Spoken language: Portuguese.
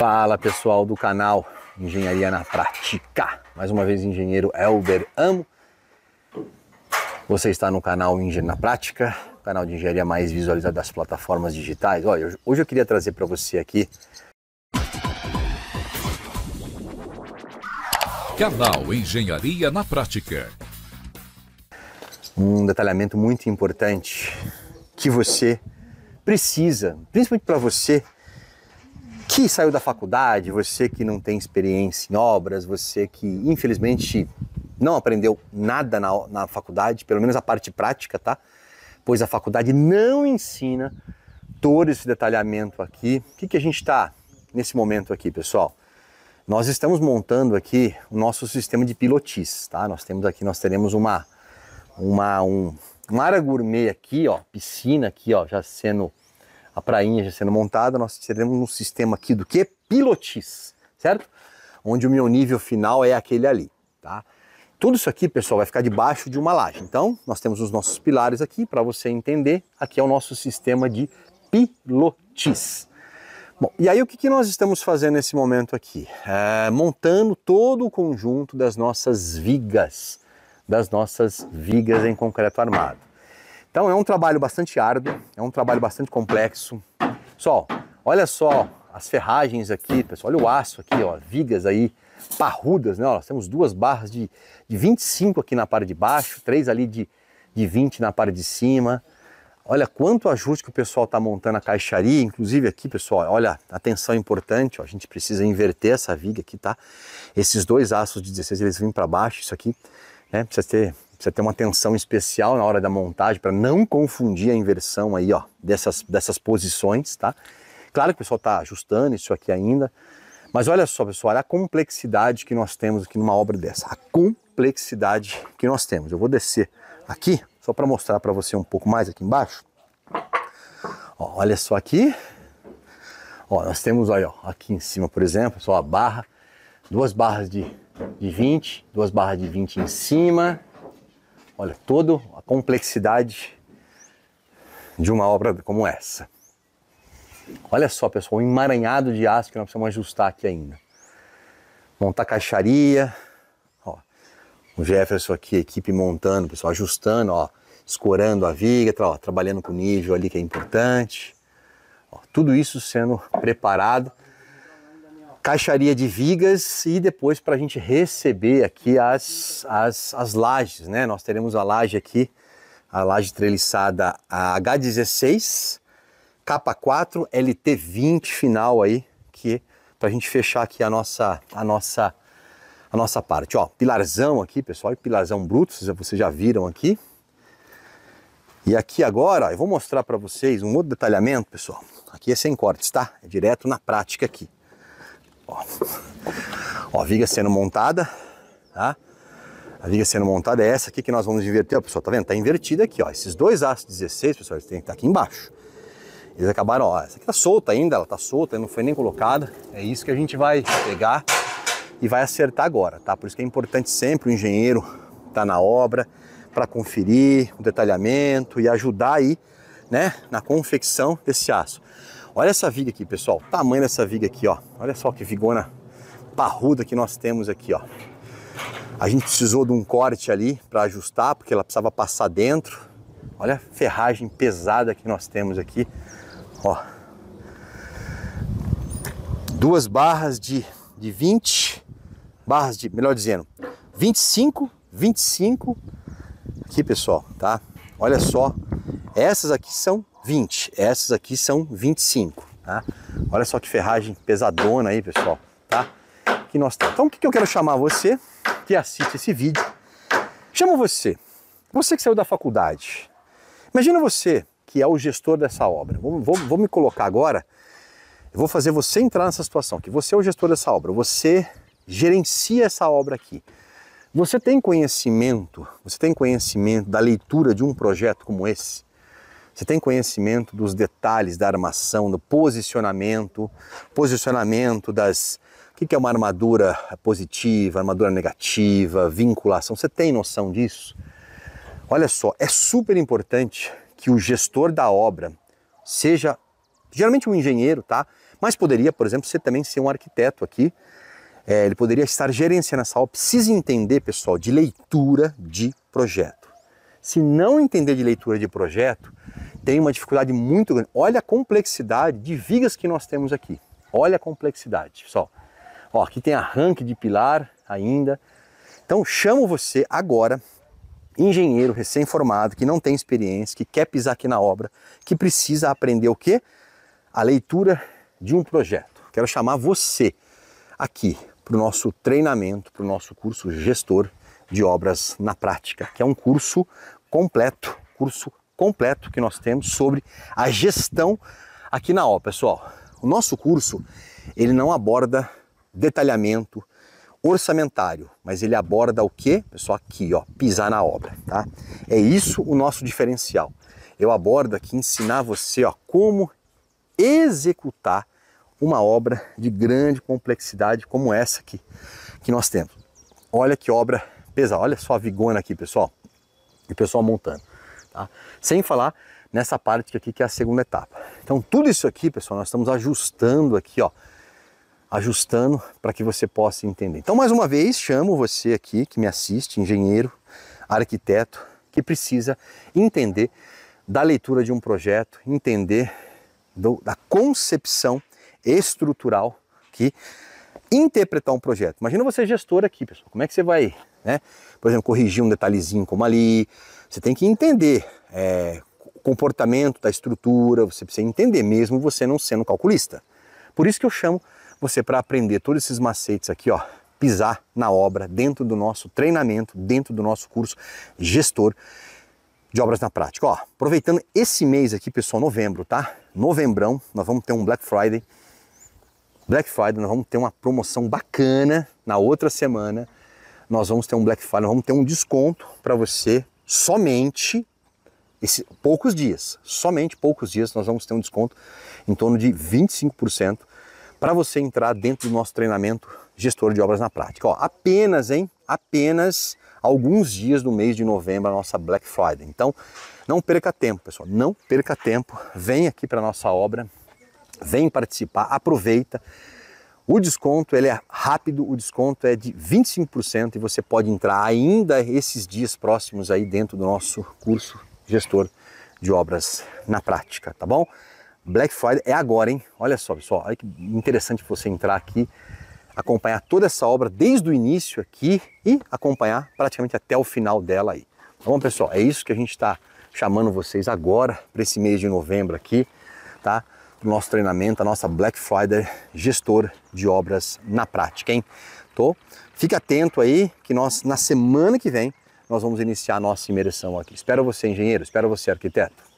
Fala pessoal do canal Engenharia na Prática. Mais uma vez, engenheiro Elber Amo. Você está no canal Engenharia na Prática, canal de engenharia mais visualizado das plataformas digitais. Olha, hoje eu queria trazer para você aqui. Canal Engenharia na Prática. Um detalhamento muito importante que você precisa, principalmente para você que saiu da faculdade, você que não tem experiência em obras, você que infelizmente não aprendeu nada na, na faculdade, pelo menos a parte prática, tá? Pois a faculdade não ensina todo esse detalhamento aqui. O que, que a gente está nesse momento aqui, pessoal? Nós estamos montando aqui o nosso sistema de pilotis, tá? Nós temos aqui, nós teremos uma, uma, um, uma área gourmet aqui, ó, piscina aqui, ó, já sendo a prainha já sendo montada, nós teremos um sistema aqui do que? Pilotis, certo? Onde o meu nível final é aquele ali, tá? Tudo isso aqui, pessoal, vai ficar debaixo de uma laje. Então, nós temos os nossos pilares aqui, para você entender, aqui é o nosso sistema de pilotis. Bom, e aí o que, que nós estamos fazendo nesse momento aqui? É, montando todo o conjunto das nossas vigas, das nossas vigas em concreto armado. Então é um trabalho bastante árduo, é um trabalho bastante complexo. Pessoal, olha só as ferragens aqui, pessoal, olha o aço aqui, ó, vigas aí parrudas, né? Ó, nós temos duas barras de, de 25 aqui na parte de baixo, três ali de, de 20 na parte de cima. Olha quanto ajuste que o pessoal está montando a caixaria, inclusive aqui, pessoal, olha, atenção importante, ó, a gente precisa inverter essa viga aqui, tá? Esses dois aços de 16, eles vêm para baixo, isso aqui, né? Precisa ter Precisa ter uma atenção especial na hora da montagem para não confundir a inversão aí, ó, dessas, dessas posições, tá? Claro que o pessoal está ajustando isso aqui ainda, mas olha só, pessoal, olha a complexidade que nós temos aqui numa obra dessa. A complexidade que nós temos. Eu vou descer aqui, só para mostrar para você um pouco mais aqui embaixo. Ó, olha só aqui. Ó, nós temos aí, ó, aqui em cima, por exemplo, só a barra, duas barras de, de 20, duas barras de 20 em cima, Olha, toda a complexidade de uma obra como essa. Olha só, pessoal, o emaranhado de aço que nós precisamos ajustar aqui ainda. Montar caixaria, ó, o Jefferson aqui, equipe montando, pessoal, ajustando, ó, escorando a viga, ó, trabalhando com o nível ali que é importante. Ó, tudo isso sendo preparado caixaria de vigas e depois para a gente receber aqui as, as, as lajes, né? Nós teremos a laje aqui, a laje treliçada H16, capa 4, LT20 final aí, que para a gente fechar aqui a nossa, a nossa, a nossa parte. Ó, pilarzão aqui, pessoal, pilarzão bruto, vocês já viram aqui. E aqui agora, eu vou mostrar para vocês um outro detalhamento, pessoal. Aqui é sem cortes, tá? É direto na prática aqui. Ó, ó a viga sendo montada, tá? A viga sendo montada é essa aqui que nós vamos inverter, ó, pessoal, tá vendo? Tá invertida aqui, ó. Esses dois aços 16, pessoal, eles têm que estar aqui embaixo. Eles acabaram, ó, essa aqui tá solta ainda, ela tá solta, não foi nem colocada. É isso que a gente vai pegar e vai acertar agora, tá? Por isso que é importante sempre o engenheiro estar tá na obra para conferir o detalhamento e ajudar aí, né, na confecção desse aço. Olha essa viga aqui, pessoal. Tamanho dessa viga aqui, ó. Olha só que vigona parruda que nós temos aqui, ó. A gente precisou de um corte ali para ajustar, porque ela precisava passar dentro. Olha a ferragem pesada que nós temos aqui, ó. Duas barras de, de 20, barras de, melhor dizendo, 25, 25 aqui, pessoal, tá? Olha só, essas aqui são 20. Essas aqui são 25, tá? Olha só que ferragem pesadona aí, pessoal, tá? Que nós Então, o que eu quero chamar você que assiste esse vídeo? Chamo você, você que saiu da faculdade. Imagina você que é o gestor dessa obra. Vou, vou, vou me colocar agora, eu vou fazer você entrar nessa situação, que você é o gestor dessa obra, você gerencia essa obra aqui. Você tem conhecimento, você tem conhecimento da leitura de um projeto como esse? Você tem conhecimento dos detalhes da armação, do posicionamento, posicionamento das. O que é uma armadura positiva, armadura negativa, vinculação? Você tem noção disso? Olha só, é super importante que o gestor da obra seja geralmente um engenheiro, tá? Mas poderia, por exemplo, ser também ser um arquiteto aqui, é, ele poderia estar gerenciando essa obra. Precisa entender, pessoal, de leitura de projeto. Se não entender de leitura de projeto, tem uma dificuldade muito grande. Olha a complexidade de vigas que nós temos aqui. Olha a complexidade, pessoal. Ó, aqui tem arranque de pilar ainda. Então chamo você agora, engenheiro recém-formado, que não tem experiência, que quer pisar aqui na obra, que precisa aprender o quê? A leitura de um projeto. Quero chamar você aqui para o nosso treinamento, para o nosso curso gestor de obras na prática, que é um curso completo, curso completo que nós temos sobre a gestão aqui na obra, pessoal. O nosso curso, ele não aborda detalhamento orçamentário, mas ele aborda o que? Pessoal, aqui, ó, pisar na obra, tá? É isso o nosso diferencial. Eu abordo aqui ensinar você, ó, como executar uma obra de grande complexidade como essa aqui que nós temos. Olha que obra pesada, olha só a vigona aqui, pessoal. E o pessoal montando, tá? Sem falar nessa parte aqui que é a segunda etapa. Então tudo isso aqui, pessoal, nós estamos ajustando aqui, ó, ajustando para que você possa entender. Então, mais uma vez, chamo você aqui que me assiste, engenheiro, arquiteto, que precisa entender da leitura de um projeto, entender do, da concepção estrutural que interpretar um projeto. Imagina você gestor aqui, pessoal. Como é que você vai, né? Por exemplo, corrigir um detalhezinho como ali. Você tem que entender é, o comportamento da estrutura. Você precisa entender mesmo você não sendo calculista. Por isso que eu chamo você para aprender todos esses macetes aqui, ó, pisar na obra dentro do nosso treinamento, dentro do nosso curso gestor de obras na prática. Ó, aproveitando esse mês aqui, pessoal, novembro, tá? Novembrão, nós vamos ter um Black Friday. Black Friday, nós vamos ter uma promoção bacana na outra semana. Nós vamos ter um Black Friday, vamos ter um desconto para você somente esse, poucos dias, somente poucos dias nós vamos ter um desconto em torno de 25% para você entrar dentro do nosso treinamento gestor de obras na prática. Ó, apenas, hein? Apenas alguns dias do mês de novembro, a nossa Black Friday. Então, não perca tempo, pessoal. Não perca tempo. Vem aqui para nossa obra, vem participar, aproveita. O desconto ele é rápido, o desconto é de 25% e você pode entrar ainda esses dias próximos aí dentro do nosso curso gestor de obras na prática, tá bom? Black Friday é agora, hein? Olha só, pessoal, olha que interessante você entrar aqui, acompanhar toda essa obra desde o início aqui e acompanhar praticamente até o final dela aí. Tá bom, pessoal? É isso que a gente está chamando vocês agora para esse mês de novembro aqui, tá? Do nosso treinamento, a nossa Black Friday gestor de obras na prática, hein? Tô? Fique atento aí que nós na semana que vem nós vamos iniciar a nossa imersão aqui. Espero você, engenheiro, espero você, arquiteto.